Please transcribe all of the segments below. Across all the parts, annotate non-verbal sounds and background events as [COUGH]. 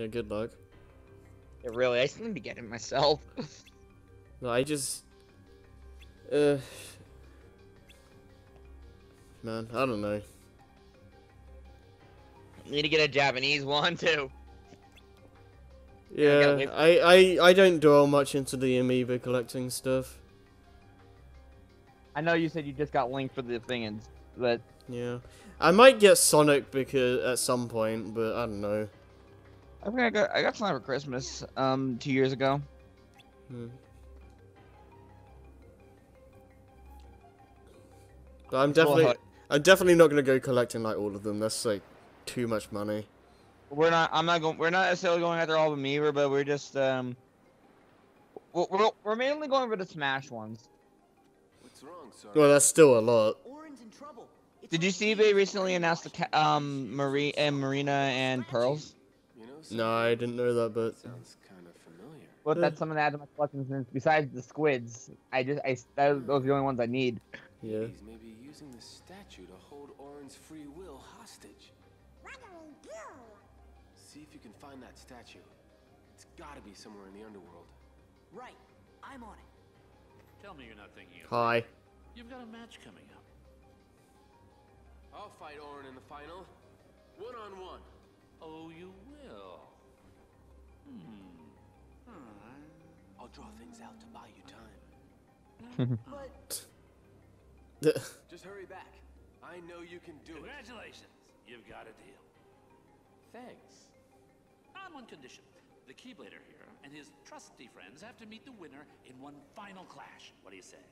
Yeah, good luck. Yeah, really, I still need to get it myself. [LAUGHS] No, I just. Uh. Man, I don't know. need to get a Japanese one too. I Yeah, I, I, I don't dwell much into the amiibo collecting stuff. I know you said you just got Link for the thing, but Yeah. I might get Sonic because at some point, but I don't know. I think I got I got Sonic for Christmas um two years ago. Hmm. But I'm definitely, Well, I'm definitely not gonna go collecting like all of them. That's like too much money. We're not. I'm not going. We're not necessarily going after all of them either, but we're just um. We're, we're, we're mainly going for the Smash ones. What's wrong, sir? Well, that's still a lot. Auron's in trouble. Did you see they recently announced the ca- um Marie and Marina and Pearls? You know, No, I didn't know that, but sounds kind of familiar. Well, that's something to add to my collection since besides the squids, I just I that, those are the only ones I need. yeah. He's maybe using the statue to hold Auron's free will hostage. See if you can find that statue. It's gotta be somewhere in the underworld. Right. I'm on it. Tell me you're not thinking of Hi. You've got a match coming up. I'll fight Orin in the final. One on one. Oh, you will. Hmm. Alright. I'll draw things out to buy you time. [LAUGHS] But Just hurry back. I know you can do it. Congratulations. You've got a deal. Thanks. On one condition. The Keyblader here and his trusty friends have to meet the winner in one final clash. What do you say?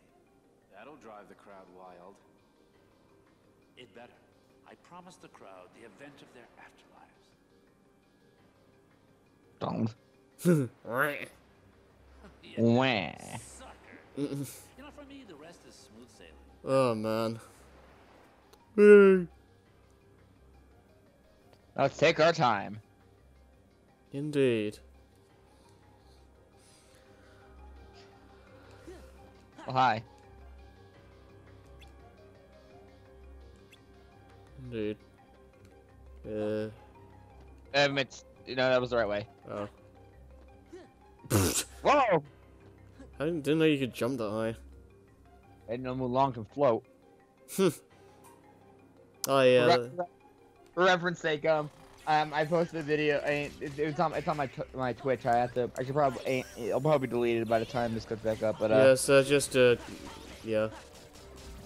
That'll drive the crowd wild. It better. I promised the crowd the event of their afterlives. Smooth [LAUGHS] sailing. oh man. Woo. Let's take our time. Indeed. Oh, hi. Indeed. Uh. Um, it's you know that was the right way. Oh. [LAUGHS] Whoa! I didn't, didn't know you could jump that high. I didn't know Mulan can float. Oh yeah. For, re- for reference sake, um, um, I posted a video. I, it, it's on it's on my my Twitch. I have to. I should probably. I'll probably delete it by the time this goes back up. But uh, yeah. So just uh. Yeah.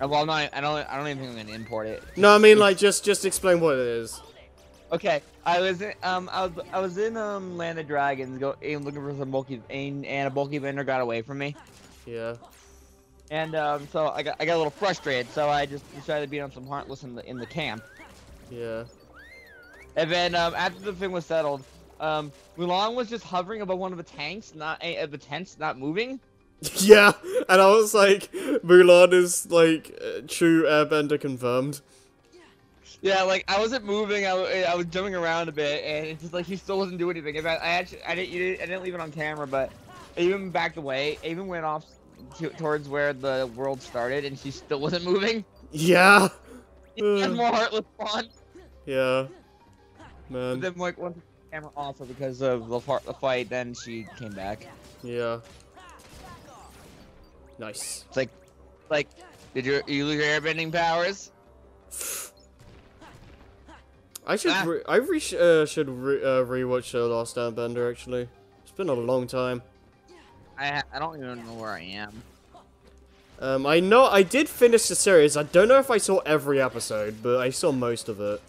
uh, well, I'm not. I don't. I don't even think I'm gonna import it. No, I mean like just just explain what it is. Okay, I was in, um I was I was in um Land of Dragons go aim looking for some bulky and, and a bulky vendor got away from me. Yeah. And um so I got I got a little frustrated, so I just decided to beat on some heartless in the in the camp. Yeah. And then um after the thing was settled, um Mulan was just hovering above one of the tanks, not a of the tents, not moving. [LAUGHS] yeah. And I was like, Mulan is like uh, true airbender confirmed. Yeah, like I wasn't moving, I, I was jumping around a bit, and it's just like he still wasn't doing anything. In fact, I actually I didn't you didn't, I didn't leave it on camera, but I even backed away, I even went off to, towards where the world started, and she still wasn't moving. Yeah. [LAUGHS] Uh. more heartless fun. Yeah. But Man. then like once the camera off because of the, part, the fight, then she came back. Yeah. Nice. It's like, like, did you you lose your airbending powers? [SIGHS] [LAUGHS] I should Ah. re- I re- uh, should re- uh, rewatch uh, Last Airbender actually. It's been a long time. I ha- I don't even know where I am. Um, I know I did finish the series. I don't know if I saw every episode, but I saw most of it.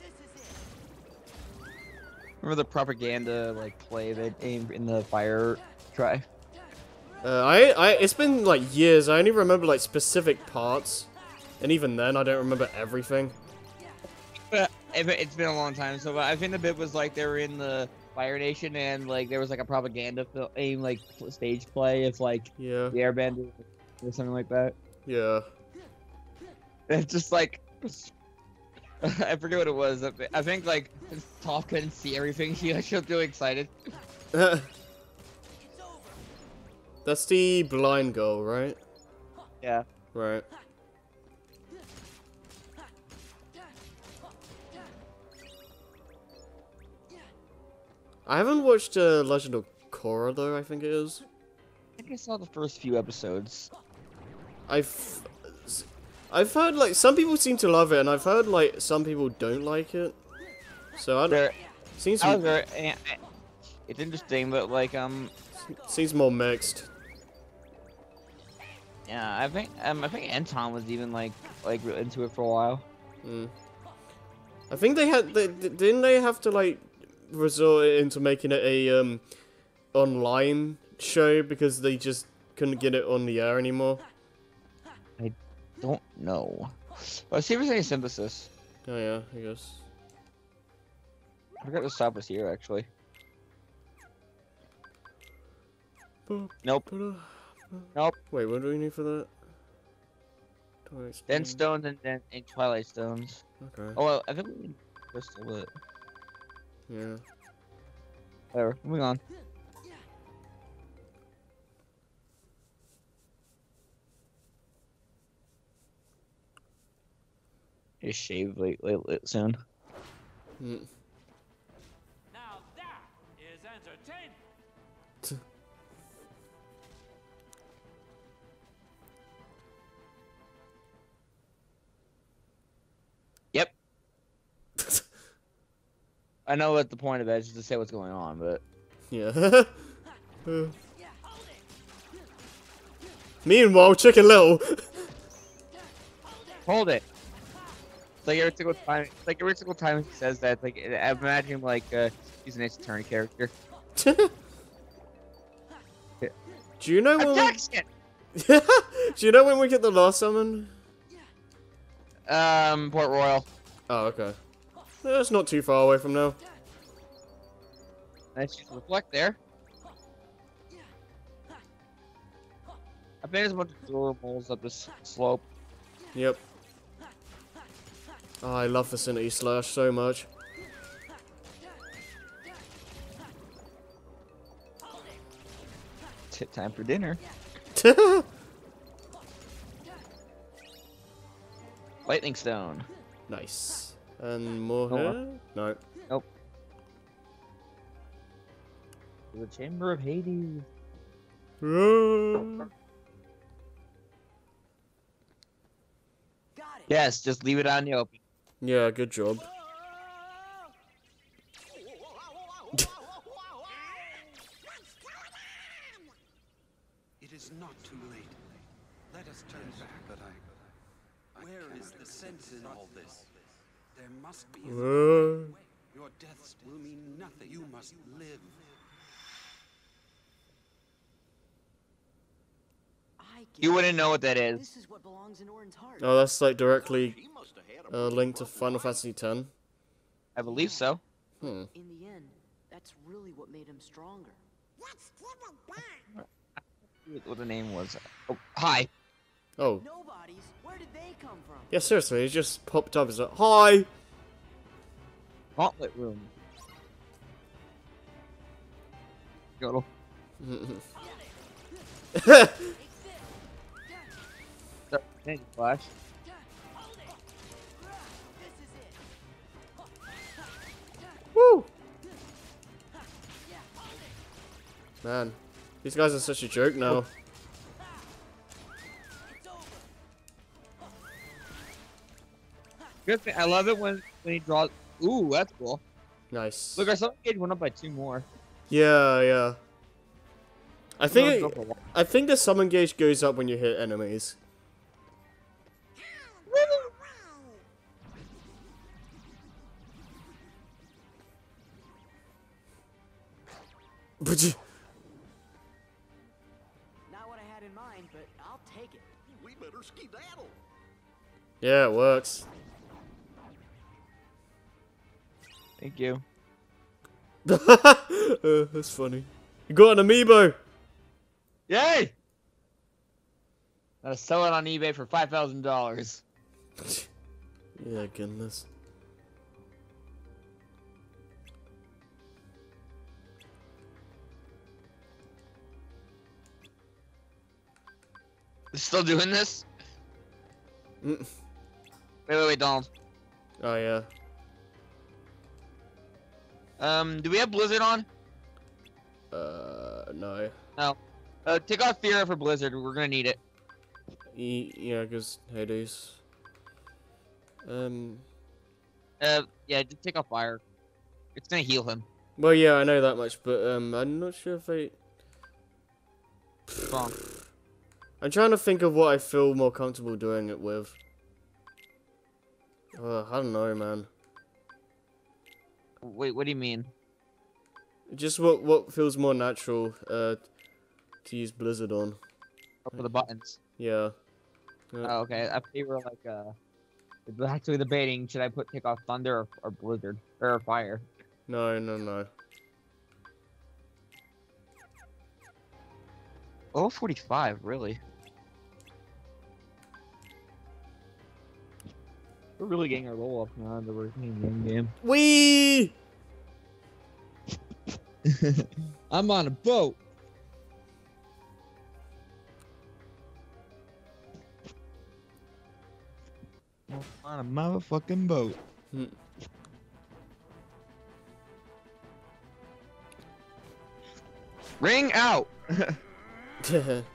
Remember the propaganda like play that aimed in the fire try? Uh, I, I, it's been like years. I only remember like specific parts, and even then, I don't remember everything. But it- it's been a long time, so I think the bit was like they were in the Fire Nation and like there was like a propaganda fil- aim like stage play of like Yeah, the Airbender or something like that. yeah. [LAUGHS] It's just like [LAUGHS] I forget what it was. I think like Toph couldn't see everything. She she was really excited. [LAUGHS] That's the blind girl, right? Yeah. Right. I haven't watched uh, Legend of Korra though. I think it is. I think I saw the first few episodes. I've I've heard like some people seem to love it, and I've heard like some people don't like it. So I don't. Seems very, eh, eh, it's interesting, but like um, seems more mixed. yeah, I think um, I think Anton was even like like into it for a while. Mm. I think they had. They, didn't they have to like resort into making it a um online show because they just couldn't get it on the air anymore. I don't know. But see if there's any synthesis. Oh yeah, I guess. I forgot the stop was here actually. Nope. Nope. Wait, what do we need for that? Twilight Then Stone? stones and then and twilight stones. Okay. Oh well, I think we need crystal, but Yeah. whatever. Moving on. Just shave late, late, late soon. Mm. I know what the point of it is to say what's going on, but yeah. [LAUGHS] Uh. Meanwhile, Chicken Little. [LAUGHS] hold it. It's like every single time, it's like every single time he says that, like I imagine like uh, he's an Ace Attorney character. [LAUGHS] do you know when? We... Do you know when we get the last summon? Um, Port Royal. Oh, okay. That's not too far away from now. Nice reflect there. I bet there's a bunch of durables up this slope. Yep. Oh, I love Vicinity Slash so much. Tip time for dinner. [LAUGHS] Lightning Stone. nice. And more Oh, here? No. The Chamber of Hades. Got it. Yes, just leave it on in the open. Yeah, good job. It is not too late. Let us turn back. But I. Where is the sense in all this? There must be. Uh, Your deaths will mean nothing. You must live. You wouldn't know what that is. This is what belongs in Auron's heart. oh, that's like directly uh, linked to Final Fantasy X. I believe so. Hmm. In the end, that's really what made him stronger. What the name was. Oh, hi. Oh, Nobody's. Where did they come from? yeah, seriously, it just popped up as a hi. Gauntlet room. Go. Hey, Flash. It. Woo! Man, these guys are such a joke now. Good thing. I love it when when he draws. Ooh, that's cool. Nice. Look, our summon gauge went up by two more. Yeah, yeah. I think No, it, go for one. I think the summon gauge goes up when you hit enemies. But you, Not what I had in mind, but I'll take it. yeah, it works. Thank you. [LAUGHS] uh, that's funny. You got an amiibo. Yay! Gotta sell it on eBay for five thousand dollars. [LAUGHS] Yeah, goodness. Still doing this? Mm. Wait, wait, wait, Donald. Oh yeah. Um, do we have Blizzard on? Uh, no. No. Uh, take off Fear for Blizzard. We're gonna need it. E yeah, because Hades. Um. Uh, yeah, just take off Fire. It's gonna heal him. Well, yeah, I know that much, but um, I'm not sure if I. Wrong. I'm trying to think of what I feel more comfortable doing it with. Uh, I don't know, man. Wait, what do you mean? Just what what feels more natural uh, to use Blizzard on. Oh, for the buttons. Yeah. Yeah. Oh, okay. I think we're like uh, actually debating should I put take off Thunder or, or Blizzard or Fire. No, no, no. Oh, 45, really? We're really getting our roll up now that we're in game. Wee! [LAUGHS] I'm on a boat. I'm on a motherfucking boat. Hmm. Ring out. [LAUGHS]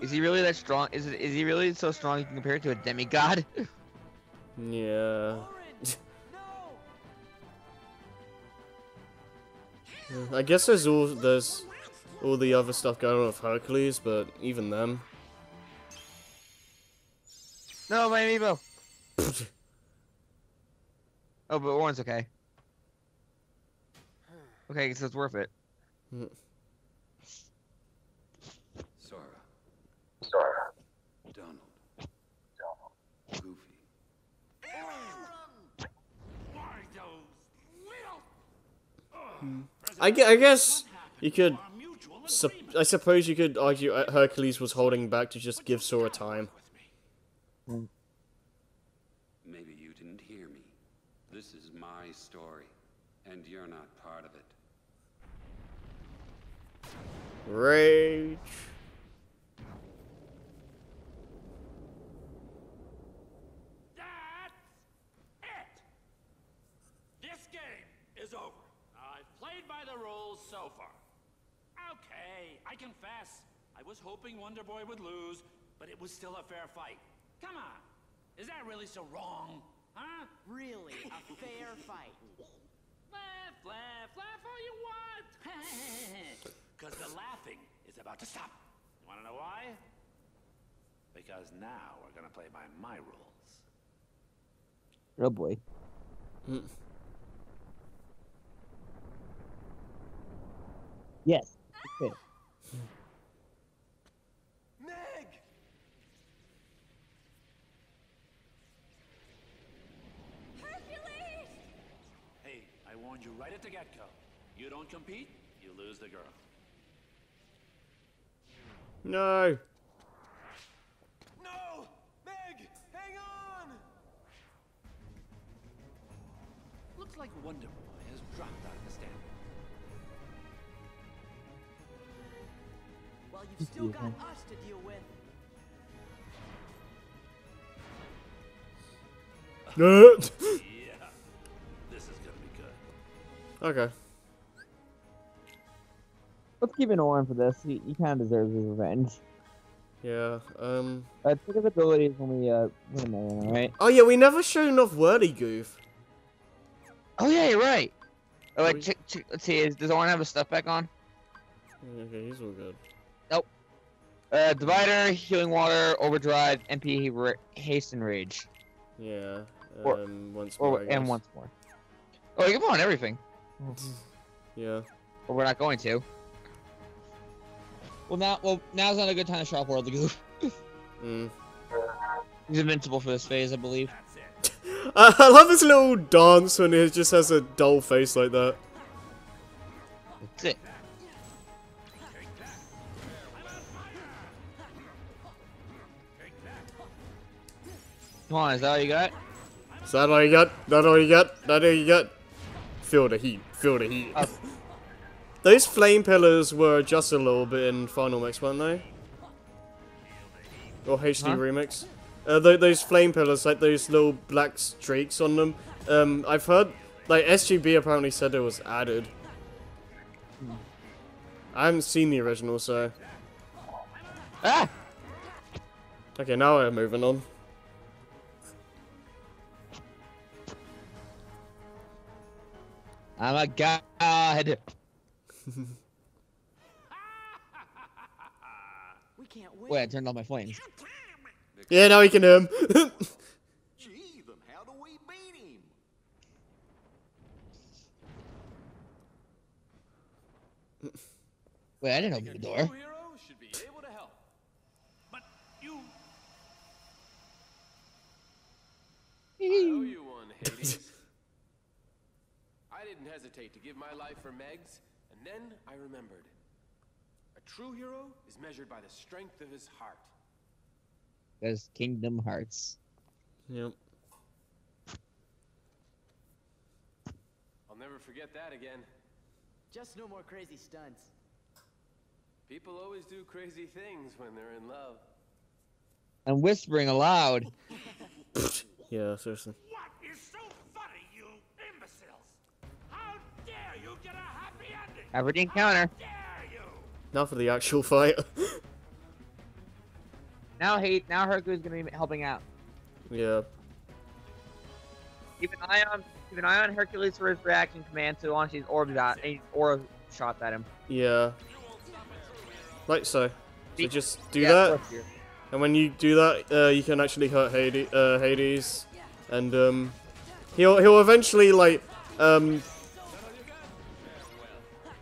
Is he really that strong? Is it? Is he really so strong you can compare it to a demigod? [LAUGHS] yeah. I guess there's all there's all the other stuff going on with Hercules, but even them. no, my amiibo. [LAUGHS] Oh, but Auron's okay. Okay, so it's worth it. Hmm. Sora. Sora. Donald. Goofy. Why those little... I, gue- I guess you could. Our Sup- I suppose you could argue uh, Hercules was holding back to just give Sora time. with. Maybe you didn't hear me. This is my story, and you're not part of it. Rage. That's it. This game is over. I've played by the rules so far. Okay, I confess. I was hoping Wonder Boy would lose, but it was still a fair fight. Come on. Is that really so wrong? Huh? Really, a fair [LAUGHS] fight. Laugh, laugh, laugh all you want. [LAUGHS] Because the laughing is about to stop. You want to know why? Because now we're going to play by my rules. Oh boy. Hmm. Yes. Okay. Meg! Hey, I warned you right at the get-go. You don't compete, you lose the girl. No. No! Meg! Hang on! Looks like Wonder Boy has dropped out of the stand. Well, you've still got us to deal with. No. Yeah, this [LAUGHS] is gonna be good. okay. Let's keep an Auron for this. He, he kind of deserves his revenge. Yeah. Um. Uh, check his abilities when we uh win a million, alright? Oh yeah, we never shown off Whirli-Goof. Oh yeah, you're right. Oh, We- wait, check, check, let's see. Is, does Auron have his stuff back on? Okay, he's all good. Uh, divider, healing water, overdrive, MP, haste, and rage. Yeah. Or- Um. once more. Or and once more. Oh, you can put on everything. [LAUGHS] Yeah. But we're not going to. Well, now, well, now's not a good time to off Whirli-Goof. Mm. [LAUGHS] He's invincible for this phase, I believe. That's it. I I love his little dance when he just has a dull face like that. That's it. Come on, is that all you got? Is that all you got? That all you got? That all you got? Feel the heat. Feel the heat. Uh, [LAUGHS] Those flame pillars were adjusted a little bit in Final Mix, weren't they? Or HD Huh? Remix. Uh, th those flame pillars, like those little black streaks on them. Um, I've heard like SGB apparently said it was added. I haven't seen the original, so Ah! okay. Now we're moving on. I'm a god. [LAUGHS] We can't win. Wait, I turned off my flames. Yeah, now we can hear him. [LAUGHS] Gee, then how do we beat him? [LAUGHS] Wait, I didn't open the door. should be able to help. But you I owe you one, Hades. I didn't hesitate to give my life for Meg's, and then I remembered. A true hero is measured by the strength of his heart. There's Kingdom Hearts. yep. I'll never forget that again. Just no more crazy stunts. People always do crazy things when they're in love. I'm whispering aloud. [LAUGHS] Yeah, seriously. Dare you get a happy ending? Have encounter. Dare? Now for the actual fight. [LAUGHS] Now hate. Now Hercules gonna be helping out. yeah. Keep an eye on. Keep an eye on Hercules for his reaction command to launch these orbs out. Any aura shots at him. Yeah. Like so. So just do Yeah, that, of course you- and when you do that, uh, you can actually hurt Hades, uh, Hades, and um, he'll he'll eventually like um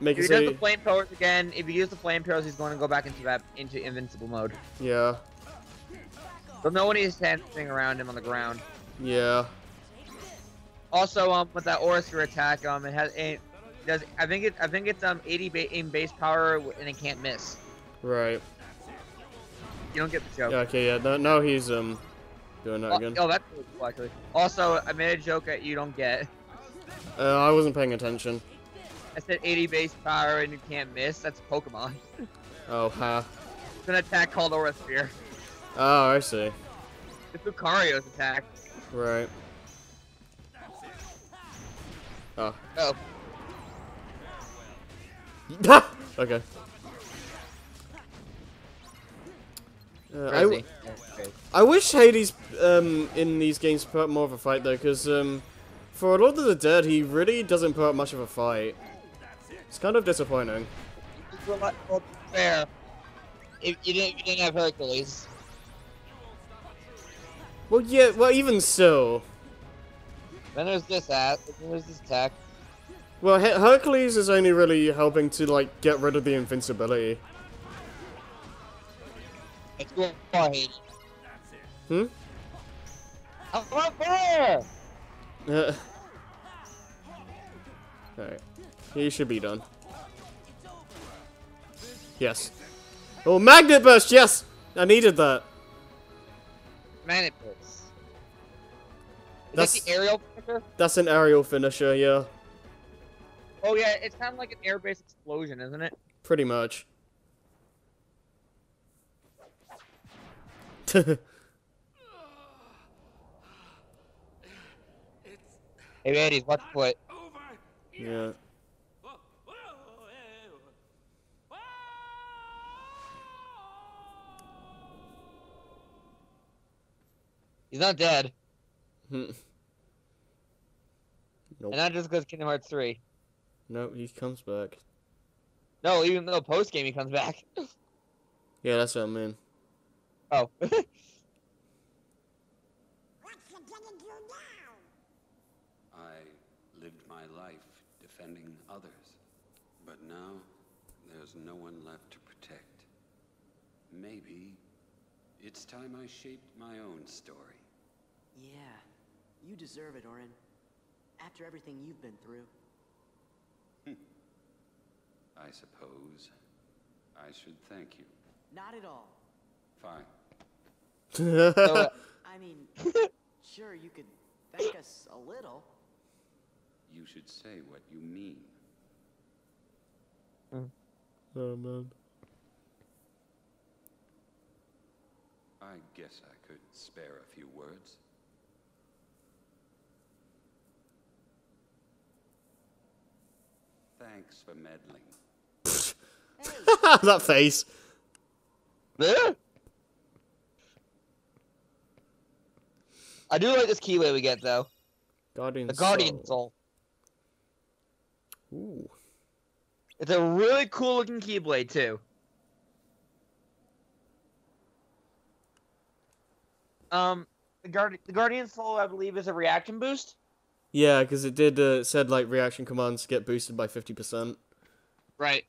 make If it he does the flamethrowers again, if he uses the flame flamethrowers, he's going to go back into that into invincible mode. Yeah, But no one is dancing around him on the ground. yeah, Also, um, with that sphere attack, um, it has it does I think it I think it's um 80 ba in base power and it can't miss. right. You don't get the joke. Yeah, okay, yeah. Now, now he's um doing that Oh, again. oh, that's cool, actually. Also, I made a joke that you don't get. Uh, I wasn't paying attention. I said 80 base power and you can't miss. That's Pokemon. Oh, huh. It's an attack called Aura Sphere. Oh, I see. It's Lucario's attack. Right. Oh. Oh, [LAUGHS] okay. Uh, I, Okay. I wish Hades um, in these games put up more of a fight though, because um, for Lord of the Dead, he really doesn't put up much of a fight. It's kind of disappointing. Well, well, to be fair. If you didn't, you didn't have Hercules. Well, yeah, well, even so. Then there's this ass. Then there's this attack. Well, Her- Hercules is only really helping to, like, get rid of the invincibility. It's going for Hades. Hmm? I'm up there! Uh, [LAUGHS] Alright. He should be done. Yes. Oh, Magnet Burst, yes! I needed that. Hurts. Is That's- that the aerial finisher? That's an aerial finisher, yeah. Oh yeah, it's kind of like an air-based explosion, isn't it? Pretty much. [LAUGHS] Hey, watch the foot. Yeah. Whoa, whoa, whoa, whoa. He's not dead. Hmm. Nope. And not just because Kingdom Hearts 3. No, he comes back. No, even though post game he comes back. [LAUGHS] Yeah, that's what I mean. oh. [LAUGHS] I lived my life defending others, but now there's no one left to protect. Maybe it's time I shaped my own story. Yeah, you deserve it, Auron. After everything you've been through. Hmm. I suppose I should thank you. Not at all. Fine. so, [LAUGHS] I mean, [LAUGHS] sure, you could thank us a little. You should say what you mean. Hmm. oh, man. I guess I could spare a few words. Thanks for meddling. [LAUGHS] that face. Yeah. I do like this keyway we get though. Guardian. The Guardian Soul. Soul. Ooh. It's a really cool looking keyblade too. Um, the guard the Guardian Soul, I believe, is a reaction boost. Yeah, because it did uh, said like reaction commands get boosted by fifty percent. Right.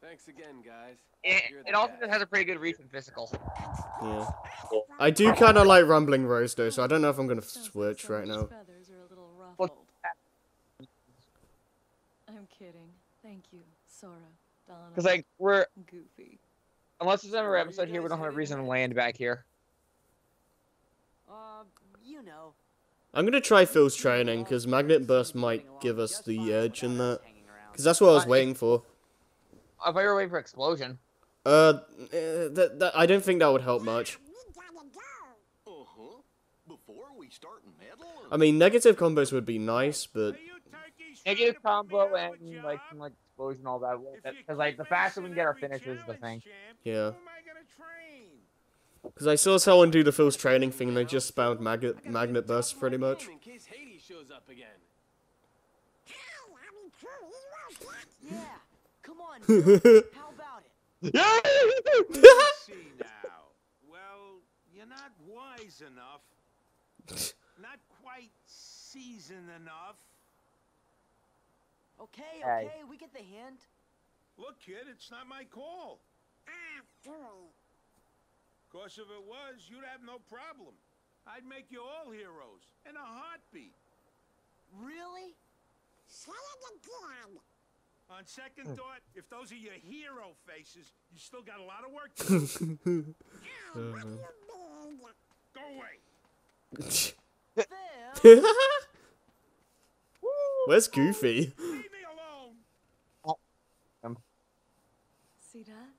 Thanks again, guys. It, it also best. has a pretty good reach and physical. Yeah. I do kind of like rumbling Rose though, so I don't know if I'm gonna switch right now. feathers are a little Well, ruffled. I'm kidding. Thank you, Sora, Donna, Because like we're Goofy. unless there's another Where episode here, we don't have a reason to land back here. Uh, you know. I'm gonna try Phil's training because Magnet Burst might give us the edge in that. Because that's what I was waiting for. I thought you were waiting for explosion. Uh, eh, that, that I don't think that would help much. Before we start meddling. I mean, negative combos would be nice, but Negative combo and like some like explosion, all that. Because like the faster we can get our finishes, the thing. yeah. Because I saw someone do the Phil's training thing and they just spammed magnet magnet burst pretty much. In case Hades shows up again. Yeah. Come on. [LAUGHS] How about it? [LAUGHS] see now. Well, you're not wise enough. not quite seasoned enough. Okay, Hey. okay, we get the hint. Look, kid, it's not my call. Cause if it was, you'd have no problem. I'd make you all heroes in a heartbeat. Really? On second hmm. thought, if those are your hero faces, you still got a lot of work to do. [LAUGHS] Uh-huh. Go away. [LAUGHS] Where's Goofy? Leave me alone. See that?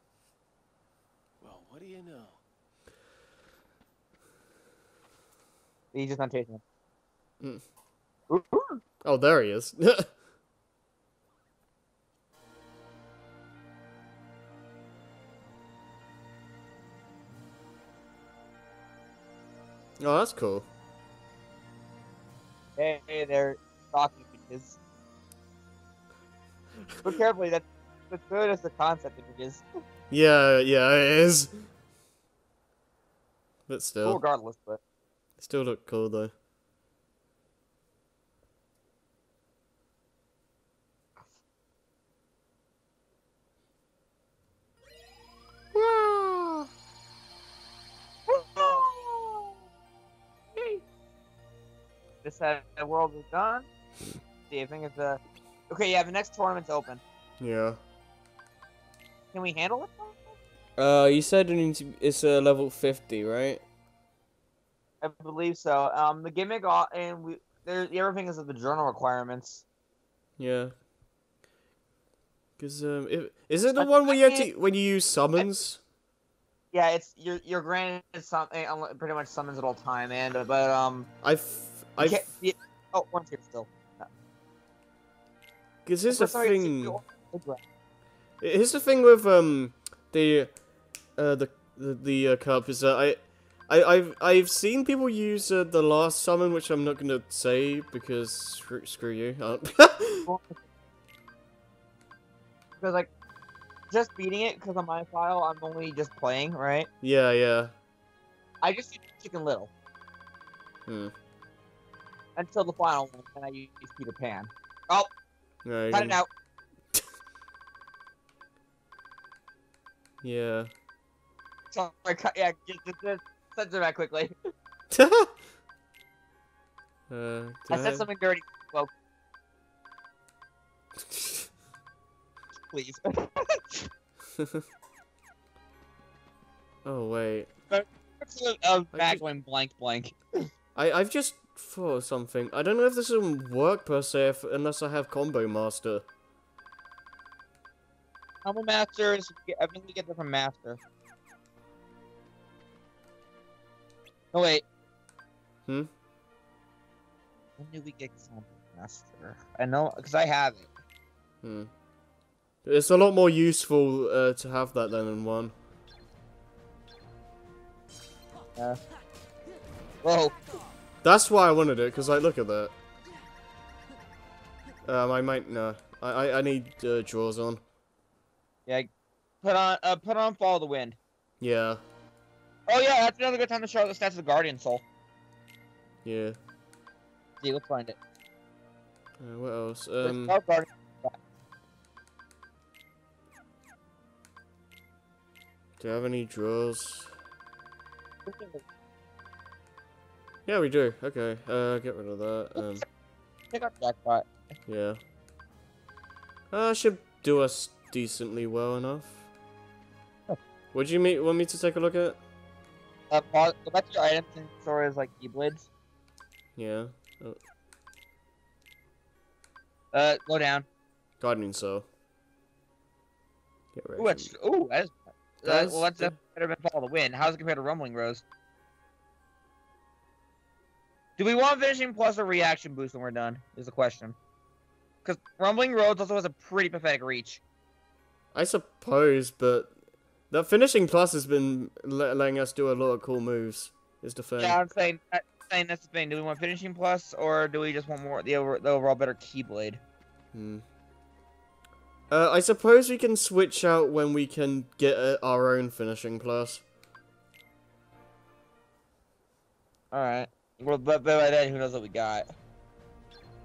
Well, what do you know? He's just not chasing him. Mm. Oh, there he is. [LAUGHS] oh, that's cool. Hey, they're talking images. But carefully, that's that's good as the concept images. Yeah, yeah, it is. But still, regardless, but still look cool though. this uh, world is done. See, I think it's uh okay. Yeah, the next tournament's open. Yeah. Can we handle it? Uh, you said it needs to- it's uh, level 50, right? I believe so. Um, the gimmick all, and we there the other thing is the journal requirements. Yeah. Cause um, if, is it the I- one where I you have to when you use summons? Yeah, it's you're you're granted something pretty much summons at all time, and uh, but um, I've can't- you- oh one's here still. cause here's For the reason, thing. Here's the thing with um the uh the the, the uh, cup is that I. I, I've I've seen people use uh, the last summon, which I'm not gonna say because screw, screw you. Uh, [LAUGHS] because like just beating it because on my file I'm only just playing right. [LAUGHS] yeah, yeah. I just use Chicken Little Hmm. until the final one, and I use Peter Pan. Oh, Yeah, cut it out. Yeah. Sorry, cut, yeah, censor that quickly. [LAUGHS] [LAUGHS] uh, I I- said something dirty. Well, please. [LAUGHS] oh wait. back just- when blank blank. I I've just thought of something. I don't know if this will work per se if, unless I have combo master. Combo Master is. I think we get that from Master. Oh wait. Hmm? When did we get Master? I know because I have it. Hmm. It's a lot more useful uh, to have that than in one. Yeah. Whoa. That's why I wanted it, because like, look at that. Um, I might, no. I, I, I need uh, draws on. Yeah. Put on uh put on Follow the Wind. Yeah, Oh yeah, that's another good time to show the stats of the Guardian Soul. yeah. See, let's find it. Uh, what else? Um, do I have any draws? Yeah, we do. Okay, uh, get rid of that. Um, Pick up Jackpot. yeah. Uh, should do us decently well enough. Would you mean? Want me to take a look at? Uh, pause, go back to your items and store Sora's like Keyblades. Yeah. Oh, Uh, go down. Guardian so. Get ready. Ooh, that's ooh, that's, uh, well, that's the- better than Follow the Wind. How's it compared to Rumbling Rose? Do we want Vision plus a reaction boost when we're done? Is the question. Because Rumbling Rose also has a pretty pathetic reach. I suppose, but that finishing plus has been letting us do a lot of cool moves. Is the thing. Yeah, I'm saying, I'm saying that's the thing. Do we want finishing plus, or do we just want more the, over, the overall better Keyblade? Hmm. Uh, I suppose we can switch out when we can get uh, our own finishing plus. All right. Well, but, but by then, who knows what we got?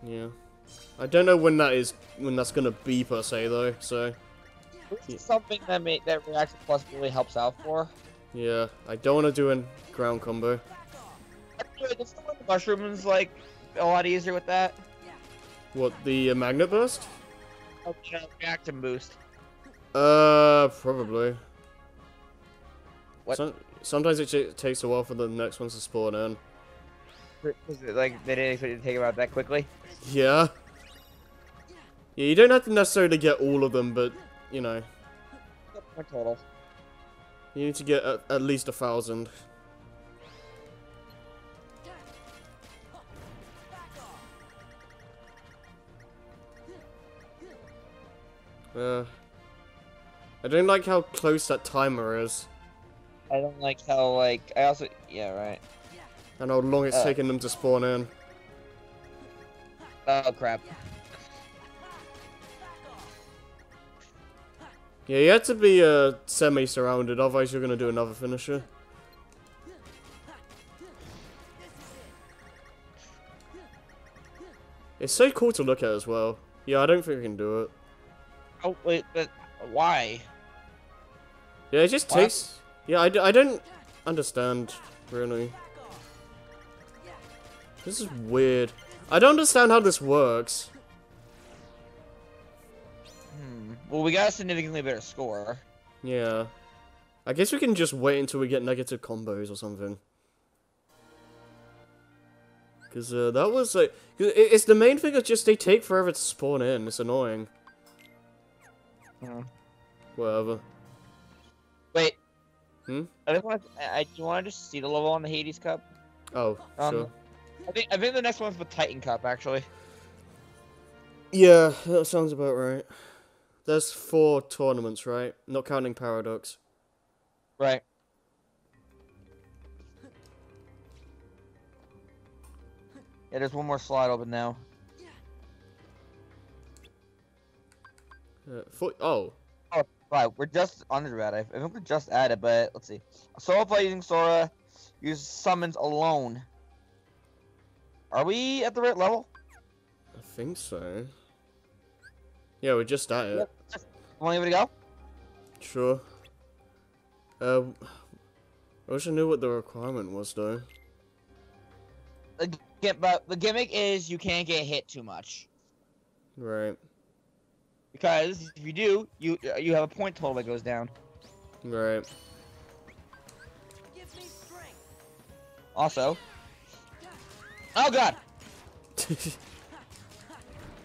Yeah. I don't know when that is, when that's gonna be per se though. So This is something that may, that reaction plus really helps out for. yeah, I don't want to do a ground combo. Anyway, the mushrooms like a lot easier with that? What the uh, magnet burst? Oh, yeah, reaction boost. Uh, probably. What? Some, sometimes it takes a while for the next ones to spawn in. Like they didn't expect it to take about that quickly? Yeah. Yeah, you don't have to necessarily get all of them, but you know, Point total. you need to get at, at least a thousand. Uh, I don't like how close that timer is, I don't like how like I also yeah right. and how long it's Uh. taking them to spawn in. Oh crap. Yeah, you have to be uh, semi-surrounded, otherwise you're gonna do another finisher. It's so cool to look at as well. Yeah, I don't think we can do it. Oh wait, but why? Yeah, it just What? takes... Yeah, I, d- I don't understand, really. This is weird. I don't understand how this works. Well, we got a significantly better score. Yeah. I guess we can just wait until we get negative combos or something. Because uh, that was like... it's the main thing is just they take forever to spawn in. It's annoying. Hmm. Whatever. Wait. Hmm? I just want. I, I do want to just see the level on the Hades Cup. Oh, Um, sure. I think I think the next one's the Titan Cup actually. Yeah, that sounds about right. There's four tournaments, right? Not counting Paradox. Right. Yeah, there's one more slot open now. Uh, four, oh, Right, we're just under that. I I think we're just at it, but let's see. Solo play using Sora, use summons alone. Are we at the right level? I think so. Yeah, we're just started. Yep. Want to give it a go? Sure. Uh, I wish I knew what the requirement was, though. The, but the gimmick is you can't get hit too much. Right, Because if you do, you you have a point total that goes down. right. Also. Oh god! [LAUGHS]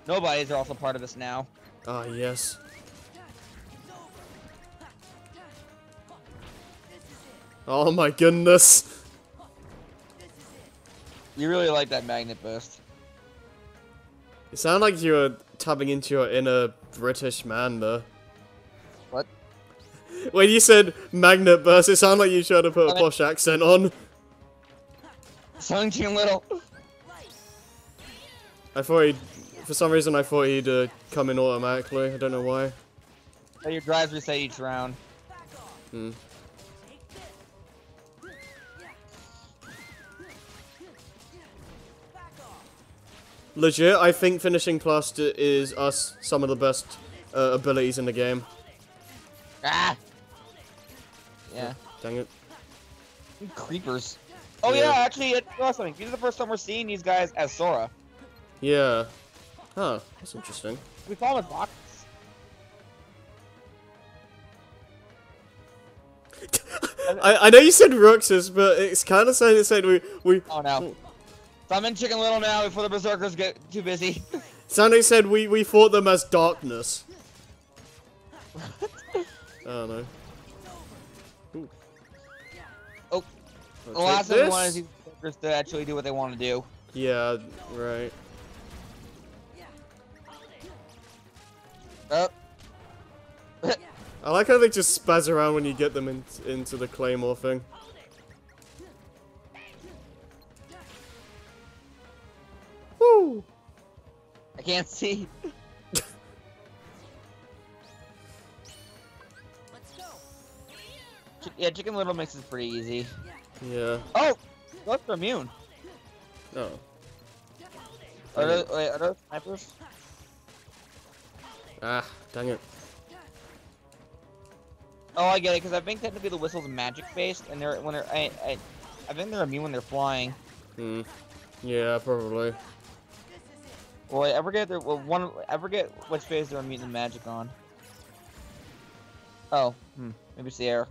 Nobodies are also part of this now. Ah, yes. Oh my goodness. You really like that magnet burst. It sounded like you were tapping into your inner British man there. What? [LAUGHS] When you said magnet burst, it sounded like you tried to put a posh accent on. Sung Chicken Little. I thought he'd, for some reason, I thought he'd uh, come in automatically. I don't know why. Oh, your drives reset each round. Hmm. Legit, I think finishing plus is us some of the best uh, abilities in the game. Ah. Yeah. Dang it. Creepers. Oh Yeah. yeah, actually, it's something. This is the first time we're seeing these guys as Sora. Yeah. Huh, that's interesting. We them as Fox. I, I know you said Roxas, but it's kind of saying it said we we. Oh no. In Chicken Little now before the Berserkers get too busy. [LAUGHS] Sandy said we we fought them as darkness. [LAUGHS] I don't know. Ooh. Oh. I'll The last thing we want is these Berserkers to actually do what they want to do. Yeah, right. Oh. [LAUGHS] I like how they just spaz around when you get them in, into the claymore thing. Woo! I can't see. [LAUGHS] Yeah, Chicken Little makes it pretty easy. Yeah. Oh! Are immune. No. Are those, wait, are those snipers? Ah, dang it. Oh, I get it, because I think technically the whistle's magic based, and they're when they're I, I I think they're immune when they're flying. Hmm. Yeah, probably. Will I forget get their well, one ever get which phase they're immune to magic on? Oh, hmm. Maybe it's the air.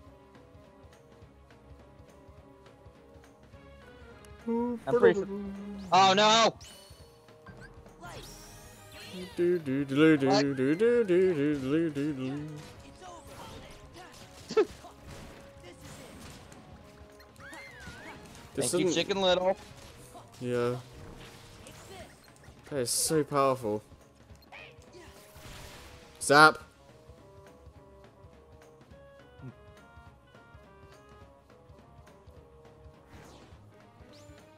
I'm pretty sure. Oh no! [LAUGHS] Thank you, Chicken Little. Yeah. That is so powerful. Zap.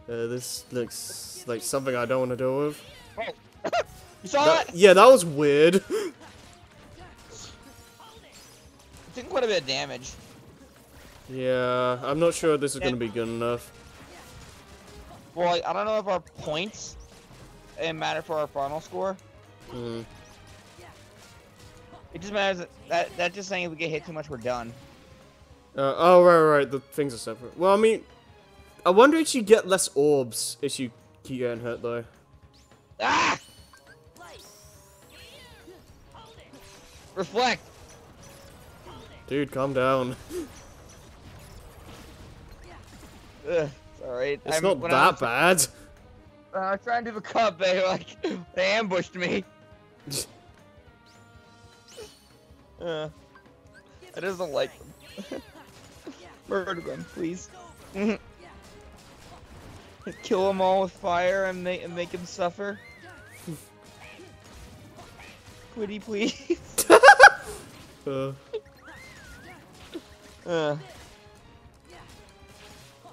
Uh, this looks like something I don't want to deal with. [LAUGHS] You saw That- that? yeah, that was weird. [LAUGHS] It did quite a bit of damage. yeah, I'm not sure this is going to be good enough. Well, I, I don't know if our points uh, matter for our final score. Hmm. It just matters that, that that's just saying if we get hit too much, we're done. Uh, oh, right, right, right, the things are separate. Well, I mean, I wonder if you get less orbs if you keep getting hurt, though. Ah! Reflect. Dude, calm down. Ugh, it's alright. It's I'm- not I that was- bad. When I was trying to do the cup, they like [LAUGHS] they ambushed me. [LAUGHS] uh, I just don't like them. [LAUGHS] Murder them, please. Kill them all with fire and make and make them suffer. Quitty, please. Uh, Uh.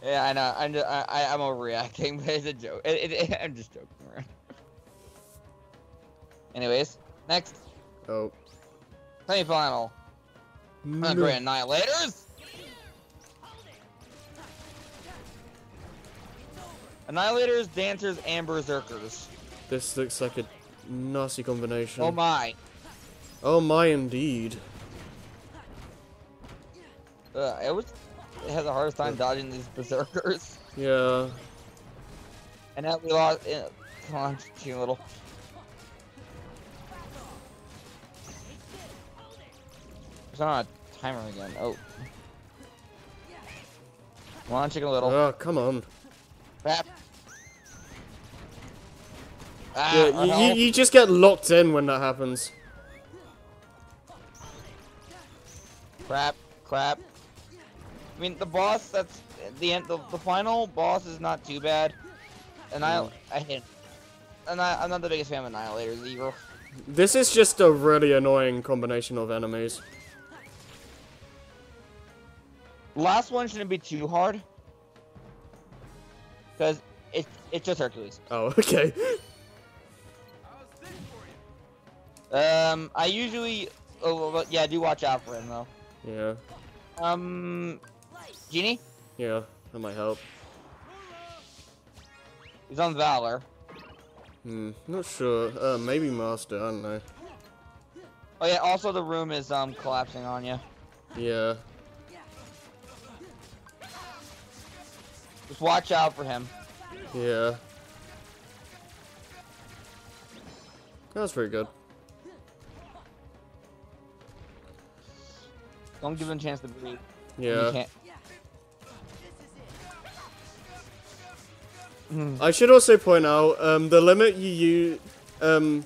Yeah, I know. I'm just, I, I- I'm overreacting, [LAUGHS] but it's a joke. It, it, I'm just joking around. Anyways, next oh. semifinal. No. Hungry Annihilators. Annihilators, Dancers, and Berserkers. This looks like a nasty combination. Oh my. Oh my, indeed. Uh, it was. It had the hardest time dodging these Berserkers. [LAUGHS] Yeah. And now we lost. Uh, come on, chicken little. There's not a timer again. Oh. Come on, chicken little. Oh, come on. Crap. Ah, Yeah, you, you, you just get locked in when that happens. Crap, crap. I mean, the boss, that's the end, the, the final boss is not too bad. And I, Mm. I hit. And I, I'm not the biggest fan of Annihilators either. This is just a really annoying combination of enemies. Last one shouldn't be too hard. Because it's it's just Hercules. Oh, [LAUGHS] okay. Um, I usually, oh, yeah, do watch out for him though. Yeah, Um, Genie, yeah, that might help. he's on Valor. Hmm, not sure. Uh, maybe Master, I don't know. Oh yeah, also the room is um collapsing on you. Yeah. Just watch out for him. Yeah. That's pretty good. Don't give him a chance to breathe. Yeah. I should also point out, um, the limit you use, um,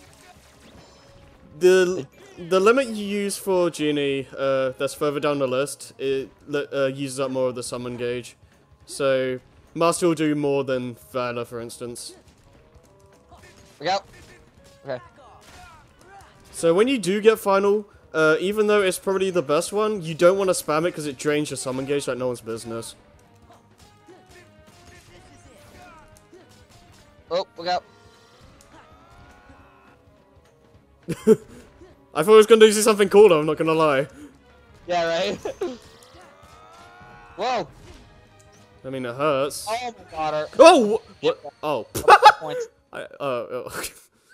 the the limit you use for Genie, uh, that's further down the list, it uh, uses up more of the summon gauge. So, Master will do more than Valor, for instance. Out. Okay. So when you do get final, uh, even though it's probably the best one, you don't want to spam it because it drains your summon gauge like no one's business. Oh, look out. [LAUGHS] I thought I was going to do something cooler, I'm not going to lie. Yeah, right. [LAUGHS] Whoa. I mean, it hurts. Oh my god. Oh! wh- What? Oh. [LAUGHS] I, uh, oh.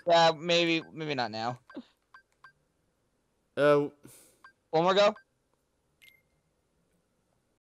Yeah, maybe, maybe not now. uh, One more go.